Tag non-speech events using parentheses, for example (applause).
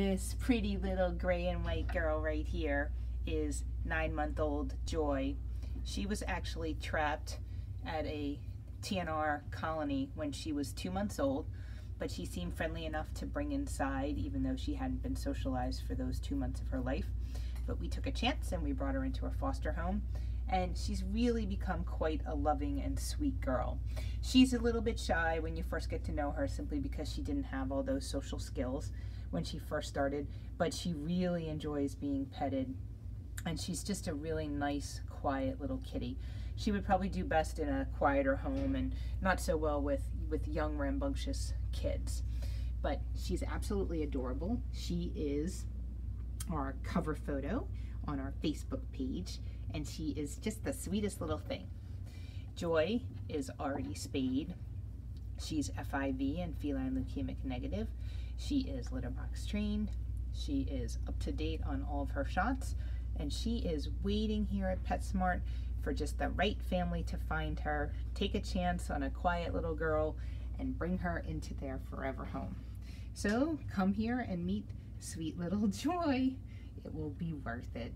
This pretty little gray and white girl right here is nine month old Joy. She was actually trapped at a TNR colony when she was two months old, but she seemed friendly enough to bring inside even though she hadn't been socialized for those two months of her life. But we took a chance and we brought her into our foster home and she's really become quite a loving and sweet girl. She's a little bit shy when you first get to know her simply because she didn't have all those social skills when she first started, but she really enjoys being petted and she's just a really nice, quiet little kitty. She would probably do best in a quieter home and not so well with, with young, rambunctious kids. But she's absolutely adorable. She is our cover photo on our Facebook page and she is just the sweetest little thing. Joy is already spayed. She's FIV and feline leukemic negative. She is litter box trained. She is up to date on all of her shots and she is waiting here at PetSmart for just the right family to find her, take a chance on a quiet little girl and bring her into their forever home. So come here and meet sweet little (laughs) Joy. It will be worth it.